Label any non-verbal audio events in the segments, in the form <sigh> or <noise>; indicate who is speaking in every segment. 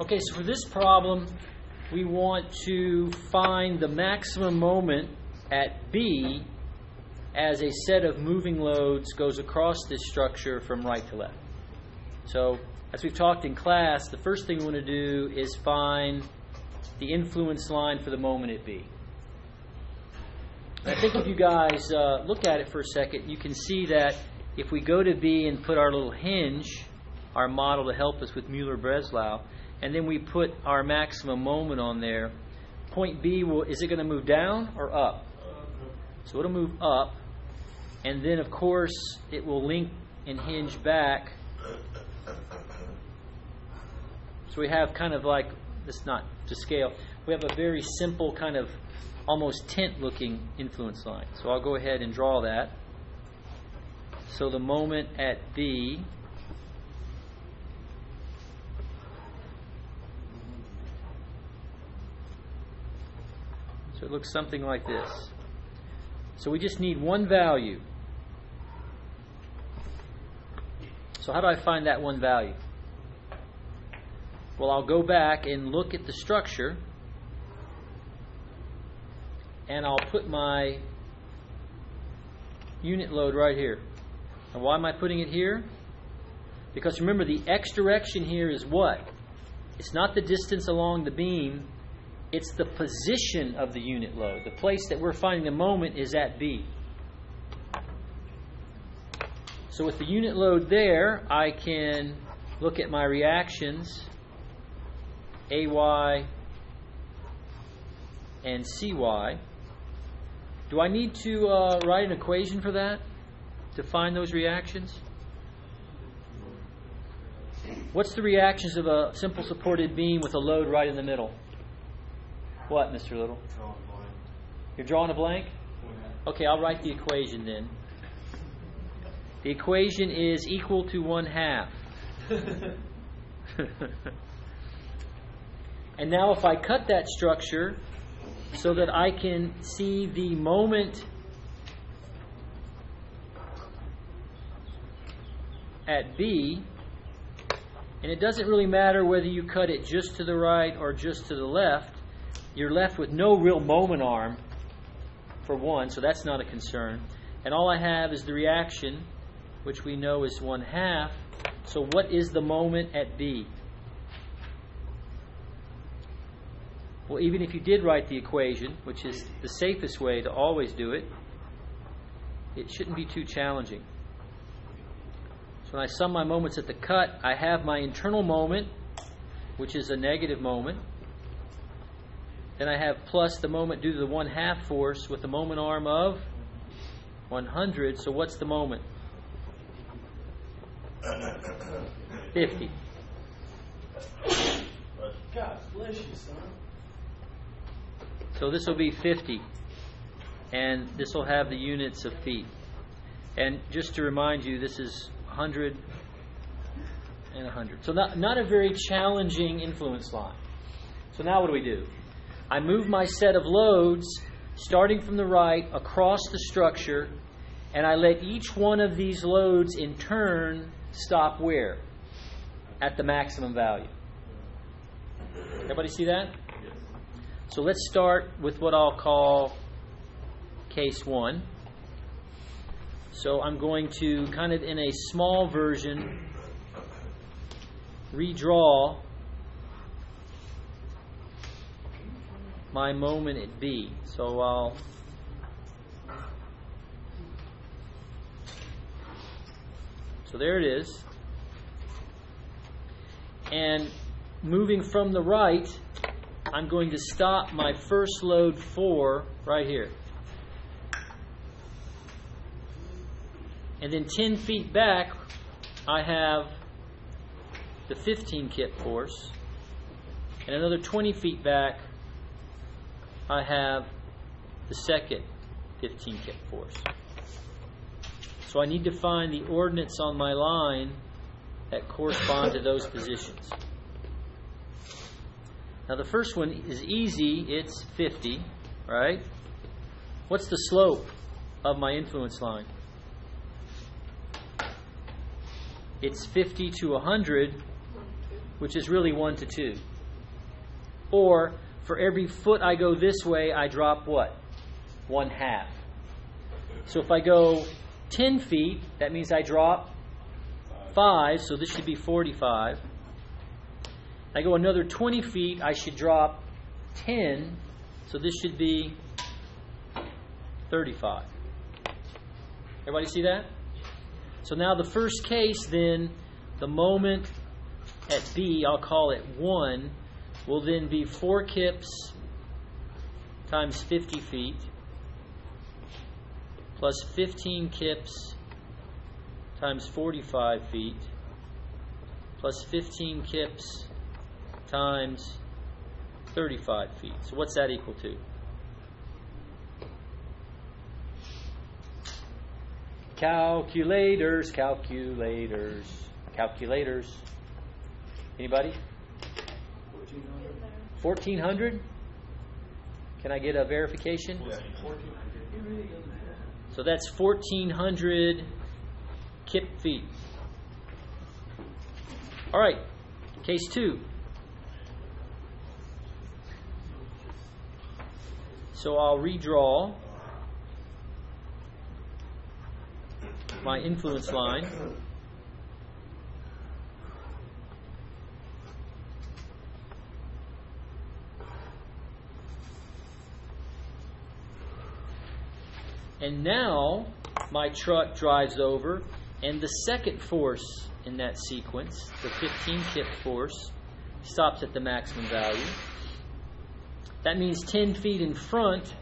Speaker 1: Okay, so for this problem, we want to find the maximum moment at B as a set of moving loads goes across this structure from right to left. So, as we've talked in class, the first thing we want to do is find the influence line for the moment at B. I think if you guys uh, look at it for a second, you can see that if we go to B and put our little hinge, our model to help us with Mueller-Breslau, and then we put our maximum moment on there, point B, will, is it going to move down or up? So it'll move up, and then of course it will link and hinge back. So we have kind of like, it's not to scale, we have a very simple kind of almost tent looking influence line. So I'll go ahead and draw that. So the moment at B So it looks something like this. So we just need one value. So how do I find that one value? Well, I'll go back and look at the structure and I'll put my unit load right here. And why am I putting it here? Because remember, the x direction here is what? It's not the distance along the beam, it's the position of the unit load. The place that we're finding the moment is at B. So with the unit load there, I can look at my reactions, AY and CY. Do I need to uh, write an equation for that to find those reactions? What's the reactions of a simple supported beam with a load right in the middle? What, Mr. Little? You're drawing a blank? Okay, I'll write the equation then. The equation is equal to one half. <laughs> and now if I cut that structure so that I can see the moment at B, and it doesn't really matter whether you cut it just to the right or just to the left, you're left with no real moment arm for one, so that's not a concern. And all I have is the reaction, which we know is one half. So what is the moment at B? Well, even if you did write the equation, which is the safest way to always do it, it shouldn't be too challenging. So when I sum my moments at the cut, I have my internal moment, which is a negative moment. Then I have plus the moment due to the one half force with the moment arm of 100. So what's the moment? 50.
Speaker 2: God bless you, son.
Speaker 1: So this will be 50. And this will have the units of feet. And just to remind you, this is 100 and 100. So not, not a very challenging influence line. So now what do we do? I move my set of loads starting from the right across the structure, and I let each one of these loads in turn stop where? At the maximum value. Everybody see that? So let's start with what I'll call case one. So I'm going to kind of in a small version redraw my moment at B. So I'll So there it is. And moving from the right, I'm going to stop my first load 4 right here. And then 10 feet back, I have the 15 kip force. And another 20 feet back, I have the second 15 kip force. So I need to find the ordinates on my line that correspond to those positions. Now the first one is easy, it's 50, right? What's the slope of my influence line? It's 50 to 100, which is really 1 to 2. Or for every foot I go this way, I drop what? One half. So if I go 10 feet, that means I drop 5, so this should be 45. I go another 20 feet, I should drop 10, so this should be 35. Everybody see that? So now the first case, then, the moment at B, I'll call it 1, will then be 4 kips times 50 feet plus 15 kips times 45 feet plus 15 kips times 35 feet. So what's that equal to? Calculators, calculators, calculators. Anybody? 1400? Can I get a verification? So that's 1400 kip feet. All right, case two. So I'll redraw my influence line. And now my truck drives over, and the second force in that sequence, the 15 kip force, stops at the maximum value. That means 10 feet in front,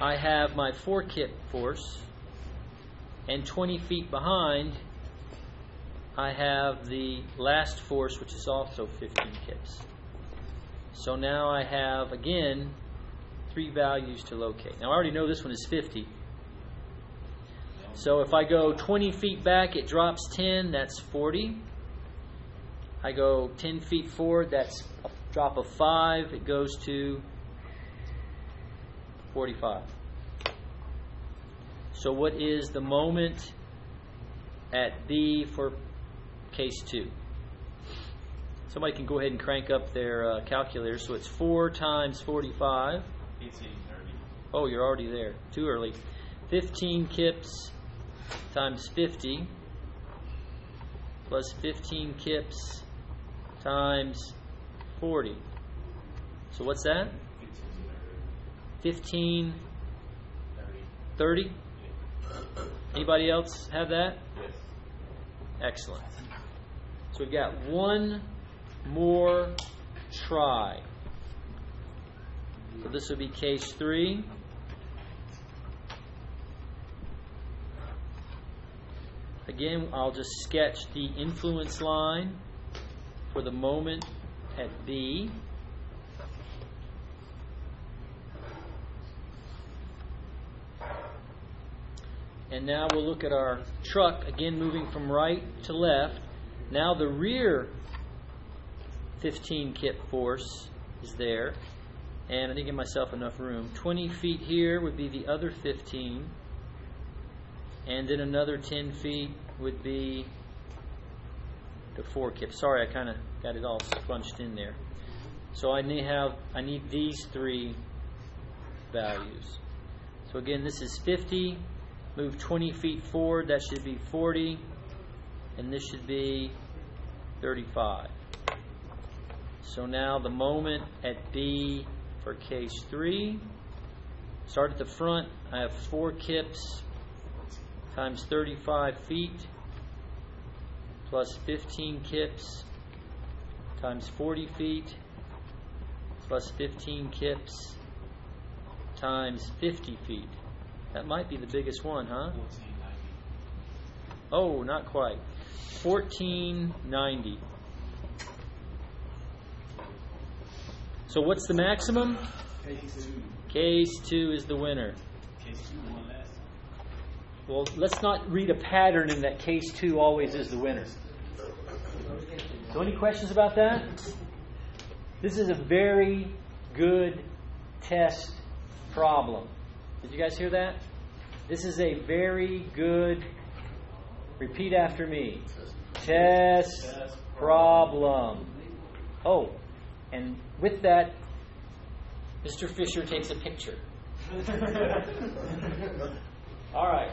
Speaker 1: I have my 4 kip force, and 20 feet behind, I have the last force, which is also 15 kips. So now I have, again, three values to locate. Now I already know this one is 50. So if I go 20 feet back, it drops 10, that's 40. I go 10 feet forward, that's a drop of 5, it goes to 45. So what is the moment at B for case 2? Somebody can go ahead and crank up their uh, calculator. So it's 4 times 45. Oh, you're already there. Too early. 15 kips times 50 plus 15 kips times 40. So what's that? 15 30? Anybody else have that?
Speaker 3: Yes.
Speaker 1: Excellent. So we've got one more try. So this will be case three. Again, I'll just sketch the influence line for the moment at B. And now we'll look at our truck, again moving from right to left. Now the rear 15 kip force is there. And I didn't give myself enough room. 20 feet here would be the other 15. And then another 10 feet would be the 4 kip. Sorry, I kind of got it all scrunched in there. So I need have I need these three values. So again, this is 50. Move 20 feet forward, that should be 40. And this should be 35. So now the moment at B for case 3. Start at the front. I have 4 kips times 35 feet plus 15 kips times 40 feet plus 15 kips times 50 feet. That might be the biggest one, huh? Oh, not quite. 1490. So what's the maximum?
Speaker 2: Case two.
Speaker 1: Case 2 is the winner.
Speaker 3: Case two won last.
Speaker 1: Well, let's not read a pattern in that case 2 always is the winner. So, any questions about that? This is a very good test problem. Did you guys hear that? This is a very good, repeat after me, test problem. Oh, And with that, Mr. Fisher takes a picture. <laughs> All right.